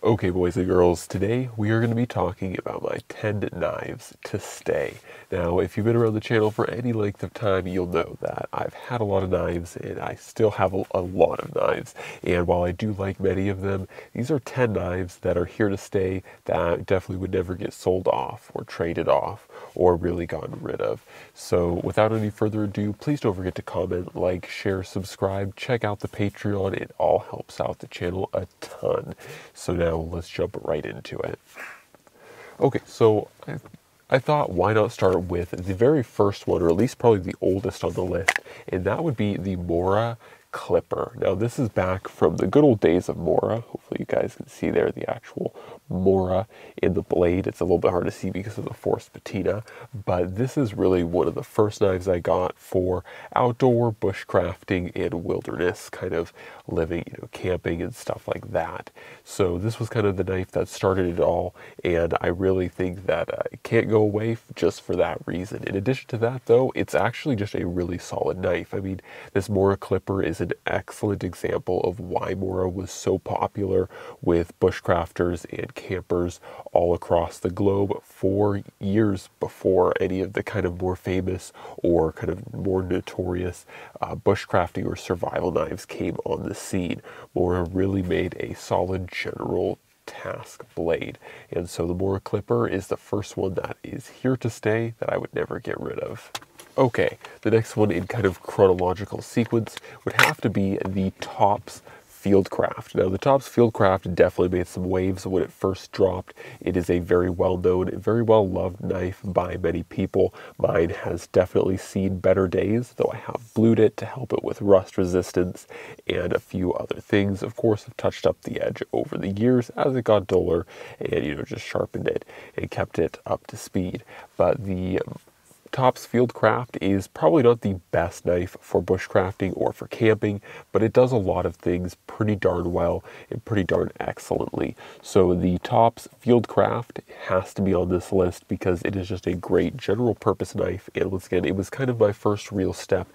Okay, boys and girls, today we are going to be talking about my 10 knives to stay. Now, if you've been around the channel for any length of time, you'll know that I've had a lot of knives and I still have a, lot of knives. And while I do like many of them, these are 10 knives that are here to stay that definitely would never get sold off or traded off or really gotten rid of. So, without any further ado, please don't forget to comment, like, share, subscribe, check out the Patreon. It all helps out the channel a ton. So now let's jump right into it. Okay, so I, I thought why not start with the very first one, or at least probably the oldest on the list, and that would be the Mora Clipper. Now this is back from the good old days of Mora. Hopefully you guys can see there the actual Mora in the blade. It's a little bit hard to see because of the forced patina, but this is really one of the first knives I got for outdoor bushcrafting and wilderness kind of living, you know, camping and stuff like that. So this was kind of the knife that started it all, and I really think that uh, it can't go away just for that reason. In addition to that, though, it's actually just a really solid knife. I mean, this Mora Clipper is an excellent example of why Mora was so popular with bushcrafters and campers all across the globe for years before any of the kind of more famous or kind of more notorious uh, bushcrafting or survival knives came on the scene. Mora really made a solid general task blade. And so the Mora Clipper is the first one that is here to stay that I would never get rid of. Okay, the next one in kind of chronological sequence would have to be the Tops Fieldcraft. Now, the Tops Fieldcraft definitely made some waves when it first dropped. It is a very well known, very well loved knife by many people. Mine has definitely seen better days, though I have blued it to help it with rust resistance and a few other things. Of course, I've touched up the edge over the years as it got duller and, you know, just sharpened it and kept it up to speed. But the Tops Fieldcraft is probably not the best knife for bushcrafting or for camping, but it does a lot of things pretty darn well and pretty darn excellently. So the Tops Fieldcraft has to be on this list because it is just a great general purpose knife. And once again, it was kind of my first real step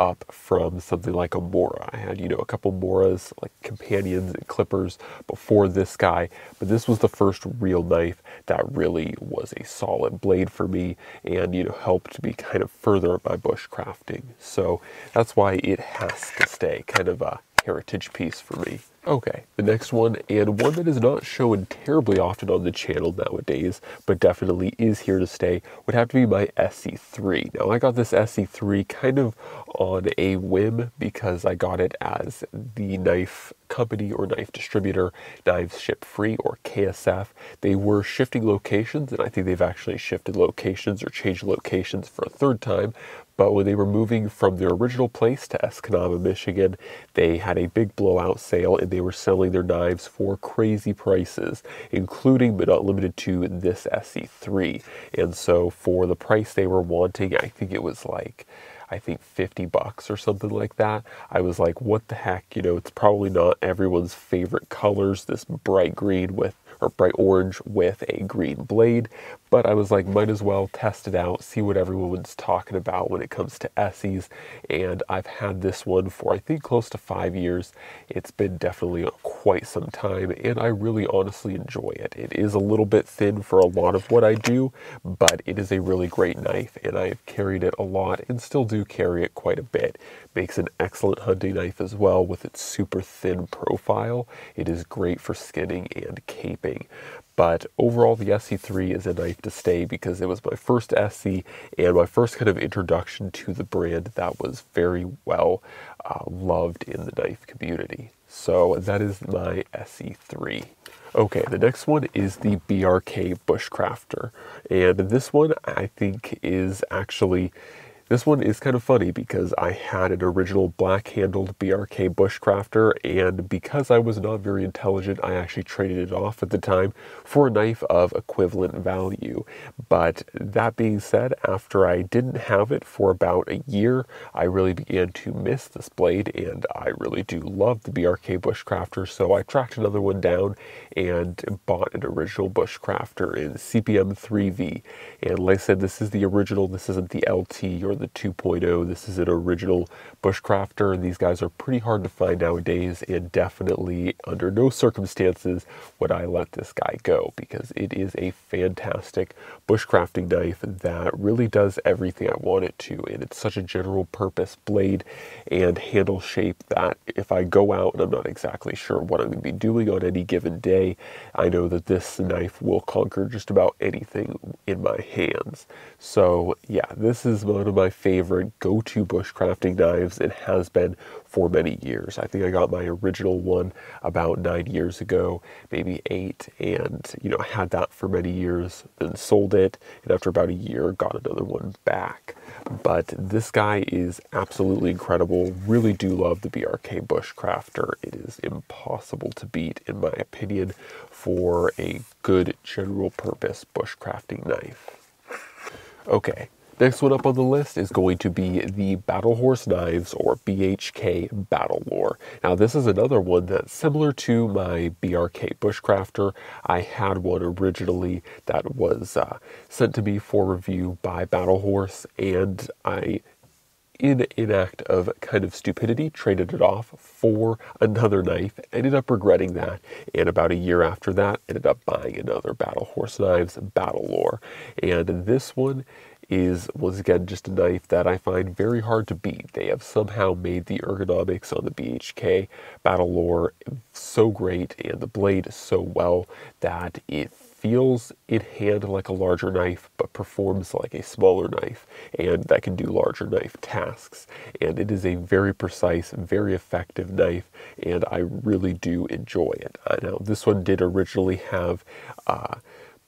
up from something like a Mora. I had, you know, a couple Moras, like companions and clippers before this guy, but this was the first real knife that really was a solid blade for me and, you know, helped to be kind of further my bushcrafting. So that's why it has to stay kind of a heritage piece for me. Okay, the next one, and one that is not shown terribly often on the channel nowadays, but definitely is here to stay, would have to be my ESEE 3. Now, I got this ESEE 3 kind of on a whim because I got it as the knife company or knife distributor, Knives Ship Free or KSF. They were shifting locations, and I think they've actually shifted locations or changed locations for a third time, but when they were moving from their original place to Escanaba, Michigan, they had a big blowout sale and they were selling their knives for crazy prices, including but not limited to this ESEE 3. And so for the price they were wanting, I think it was like I think 50 bucks or something like that. I was like, what the heck? You know, it's probably not everyone's favorite colors, this bright green with or bright orange with a green blade. But I was like, might as well test it out, see what everyone's talking about when it comes to ESEEs. And I've had this one for I think close to five years. It's been definitely quite some time, and I really honestly enjoy it. It is a little bit thin for a lot of what I do, but it is a really great knife, and I have carried it a lot and still do carry it quite a bit. Makes an excellent hunting knife as well with its super thin profile. It is great for skinning and caping. But overall, the ESEE 3 is a knife to stay because it was my first ESEE and my first kind of introduction to the brand that was very well uh, loved in the knife community. So that is my ESEE 3. Okay, the next one is the BRK Bushcrafter. And this one I think is actually this one is kind of funny because I had an original black handled BRK Bushcrafter, and because I was not very intelligent, I actually traded it off at the time for a knife of equivalent value. But that being said, after I didn't have it for about a year, I really began to miss this blade, and I really do love the BRK Bushcrafter, so I tracked another one down and bought an original Bushcrafter in CPM 3V. And like I said, this is the original, this isn't the LT or the 2.0. This is an original bushcrafter, these guys are pretty hard to find nowadays, and definitely under no circumstances would I let this guy go because it is a fantastic bushcrafting knife that really does everything I want it to, and it's such a general purpose blade and handle shape that if I go out and I'm not exactly sure what I'm going to be doing on any given day, I know that this knife will conquer just about anything in my hands. So yeah, this is one of my favorite go-to bushcrafting knives. It has been for many years. I think I got my original one about nine years ago, maybe eight, and you know, I had that for many years, then sold it, and after about a year, got another one back. But this guy is absolutely incredible. Really do love the BRK Bushcrafter. It is impossible to beat, in my opinion, for a good general purpose bushcrafting knife. Okay, Next one up on the list is going to be the Battle Horse Knives or BHK Battle Lore. Now this is another one that's similar to my BRK Bushcrafter. I had one originally that was uh, sent to me for review by Battle Horse and I in an act of kind of stupidity, traded it off for another knife. Ended up regretting that, and about a year after that, ended up buying another Battle Horse Knives Battle Lore. And this one is once again just a knife that I find very hard to beat. They have somehow made the ergonomics on the BHK Battle Lore so great and the blade so well that it feels in hand like a larger knife but performs like a smaller knife and that can do larger knife tasks and it is a very precise very effective knife and I really do enjoy it. Uh, now this one did originally have uh,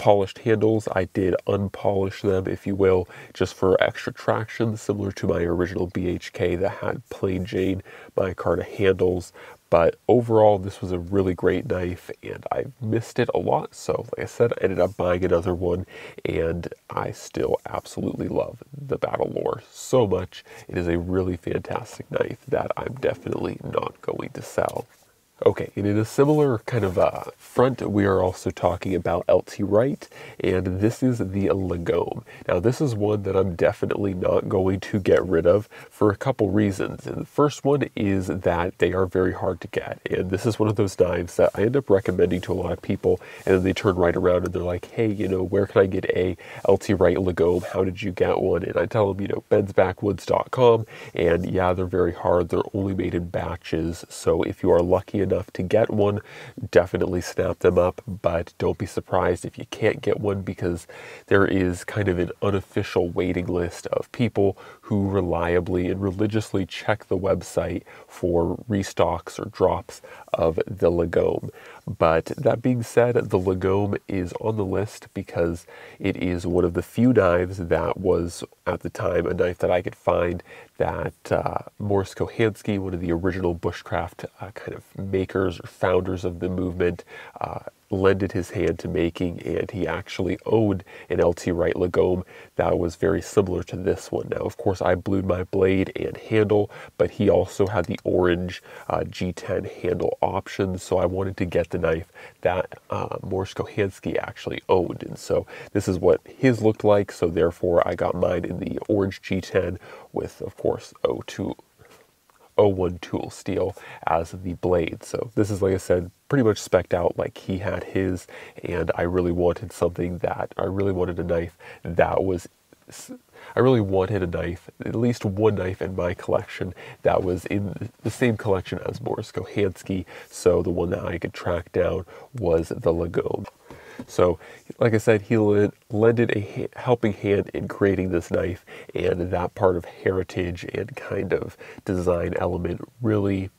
polished handles. I did unpolish them, if you will, just for extra traction, similar to my original BHK that had plain Jane micarta handles. But overall, this was a really great knife, and I missed it a lot. So, like I said, I ended up buying another one, and I still absolutely love the Battle Lore so much. It is a really fantastic knife that I'm definitely not going to sell. Okay, and in a similar kind of uh, front, we are also talking about LT Wright, and this is the Lagom. Now, this is one that I'm definitely not going to get rid of for a couple reasons. And the first one is that they are very hard to get, and this is one of those knives that I end up recommending to a lot of people, and then they turn right around and they're like, hey, you know, where can I get a LT Wright Lagom? How did you get one? And I tell them, you know, bensbackwoods.com, and yeah, they're very hard. They're only made in batches, so if you are lucky enough to get one, definitely snap them up. But don't be surprised if you can't get one because there is kind of an unofficial waiting list of people who reliably and religiously check the website for restocks or drops of the Lagom. But that being said, the Lagom is on the list because it is one of the few knives that was at the time a knife that I could find that uh, Mors Kochanski, one of the original bushcraft uh, kind of makers or founders of the movement, uh, lended his hand to making, and he actually owned an LT Wright Lagom that was very similar to this one. Now, of course, I blued my blade and handle, but he also had the orange uh, G10 handle option, so I wanted to get the knife that uh, Mors Kochanski actually owned, and so this is what his looked like, so therefore I got mine in the orange G10 with, of course, O2 01 tool steel as the blade. So this is, like I said, pretty much specked out like he had his, and I really wanted something that, I really wanted a knife that was I really wanted a knife, at least one knife in my collection that was in the same collection as Boris Kochanski, So the one that I could track down was the Lagom. So, like I said, he lended a helping hand in creating this knife, and that part of heritage and kind of design element really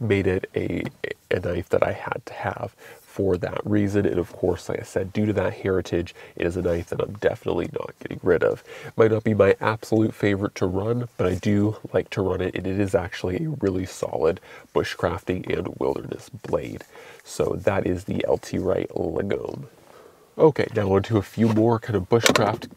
made it a, a knife that I had to have for that reason. And of course, like I said, due to that heritage, it is a knife that I'm definitely not getting rid of. Might not be my absolute favorite to run, but I do like to run it, and it is actually a really solid bushcrafting and wilderness blade. So that is the LT Wright Lagom. Okay, now on to a few more kind of bushcraft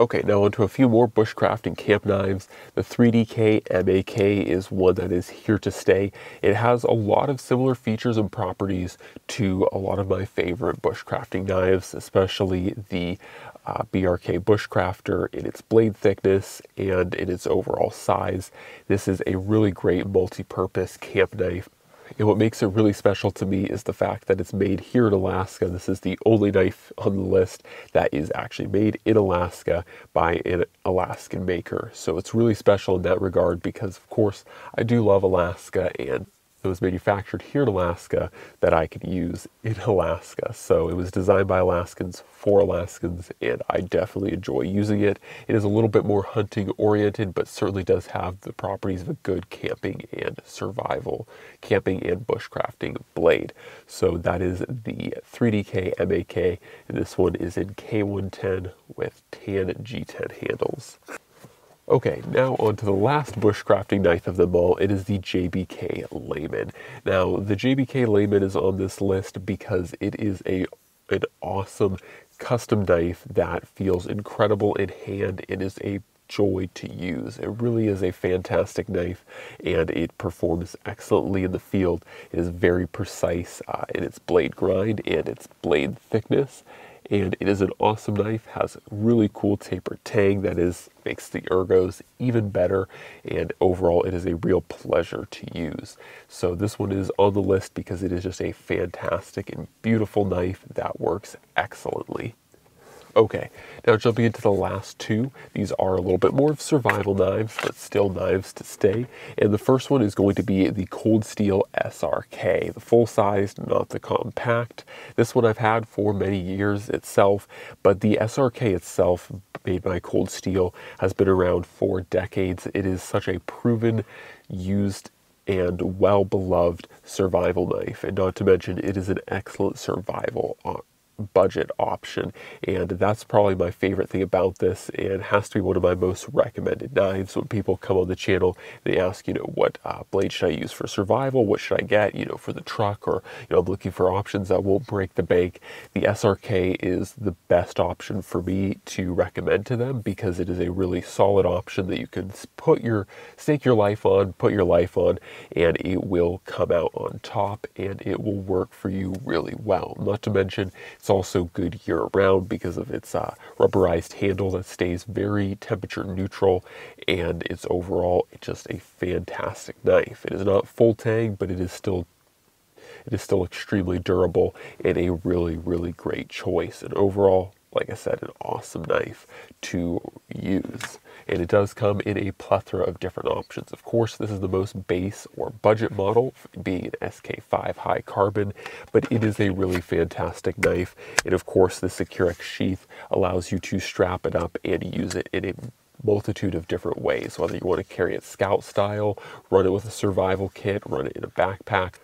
Okay, now onto a few more bushcrafting camp knives. The 3DK MAK is one that is here to stay. It has a lot of similar features and properties to a lot of my favorite bushcrafting knives, especially the uh, BRK Bushcrafter in its blade thickness and in its overall size. This is a really great multi-purpose camp knife and what makes it really special to me is the fact that it's made here in Alaska. This is the only knife on the list that is actually made in Alaska by an Alaskan maker. So it's really special in that regard because, of course, I do love Alaska and that was manufactured here in Alaska that I could use in Alaska. So it was designed by Alaskans for Alaskans, and I definitely enjoy using it. It is a little bit more hunting oriented, but certainly does have the properties of a good camping and survival, camping and bushcrafting blade. So that is the 3DK MAK, and this one is in K110 with tan G10 handles. Okay, now on to the last bushcrafting knife of them all. It is the JBK Layman. Now, the JBK Layman is on this list because it is a an awesome custom knife that feels incredible in hand and is a joy to use. It really is a fantastic knife and it performs excellently in the field. It is very precise uh, in its blade grind and its blade thickness and it is an awesome knife has really cool tapered tang that is makes the ergos even better and overall it is a real pleasure to use. So this one is on the list because it is just a fantastic and beautiful knife that works excellently Okay, now jumping into the last two. These are a little bit more of survival knives, but still knives to stay. And the first one is going to be the Cold Steel SRK, the full-sized, not the compact. This one I've had for many years itself, but the SRK itself, made by Cold Steel, has been around for decades. It is such a proven, used and well beloved survival knife. And not to mention, it is an excellent survival budget option and that's probably my favorite thing about this and has to be one of my most recommended knives. When people come on the channel they ask you know what uh, blade should I use for survival? What should I get you know for the truck? Or you know I'm looking for options that won't break the bank. The SRK is the best option for me to recommend to them because it is a really solid option that you can put your stake your life on put your life on and it will come out on top and it will work for you really well. Not to mention it's also good year round because of its uh, rubberized handle that stays very temperature neutral and it's overall just a fantastic knife. It is not full tang, but it is still it is still extremely durable and a really, really great choice. And overall, like I said, an awesome knife to use and it does come in a plethora of different options. Of course, this is the most base or budget model, being an SK5 high carbon, but it is a really fantastic knife. And of course, the Secure-Ex sheath allows you to strap it up and use it in a multitude of different ways, whether you want to carry it scout style, run it with a survival kit, run it in a backpack.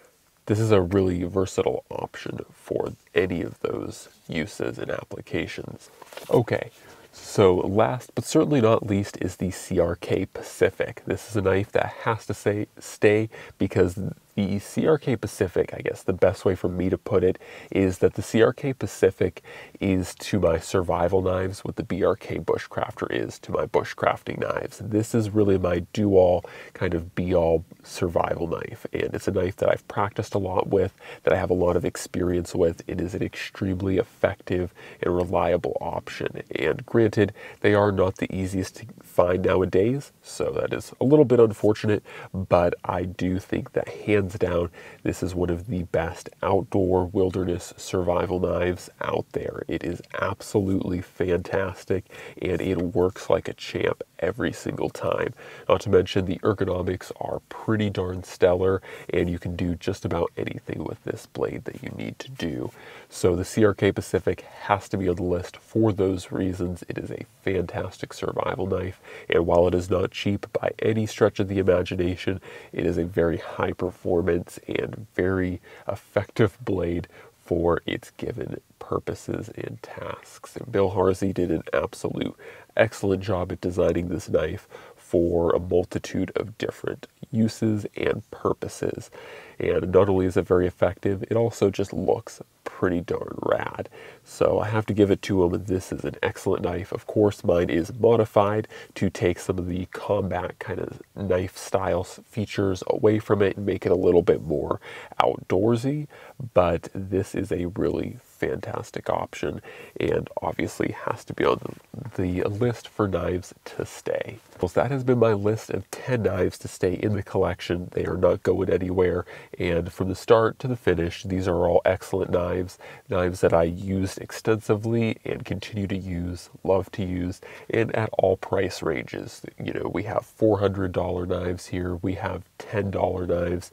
This is a really versatile option for any of those uses and applications. Okay, so last but certainly not least is the CRK Pacific. This is a knife that has to say stay because the CRK Pacific, I guess the best way for me to put it is that the CRK Pacific is to my survival knives what the BRK Bushcrafter is to my bushcrafting knives. This is really my do-all kind of be-all survival knife and it's a knife that I've practiced a lot with, that I have a lot of experience with. It is an extremely effective and reliable option and granted they are not the easiest to find nowadays so that is a little bit unfortunate but I do think that hands down, this is one of the best outdoor wilderness survival knives out there. It is absolutely fantastic and it works like a champ every single time. Not to mention the ergonomics are pretty darn stellar and you can do just about anything with this blade that you need to do. So the CRK Pacific has to be on the list for those reasons. It is a fantastic survival knife and while it is not cheap by any stretch of the imagination, it is a very high performance and very effective blade for its given purposes and tasks. And Bill Harsey did an absolute excellent job at designing this knife for a multitude of different uses and purposes. And not only is it very effective, it also just looks pretty darn rad. So I have to give it to him. This is an excellent knife. Of course, mine is modified to take some of the combat kind of knife style features away from it and make it a little bit more outdoorsy. But this is a really fantastic option and obviously has to be on the list for knives to stay. So that has been my list of 10 knives to stay in the collection. They are not going anywhere and from the start to the finish these are all excellent knives, knives that I used extensively and continue to use, love to use and at all price ranges. You know we have $400 knives here, we have $10 knives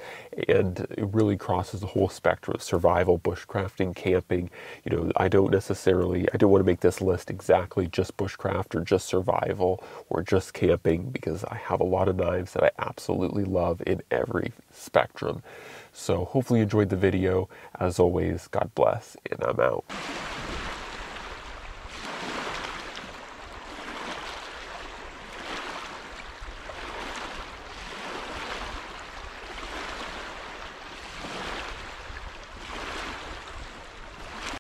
and it really crosses the whole spectrum of survival, bushcrafting, camping, you know, I don't necessarily, I don't want to make this list exactly just bushcraft or just survival or just camping because I have a lot of knives that I absolutely love in every spectrum. So hopefully you enjoyed the video. As always, God bless, and I'm out.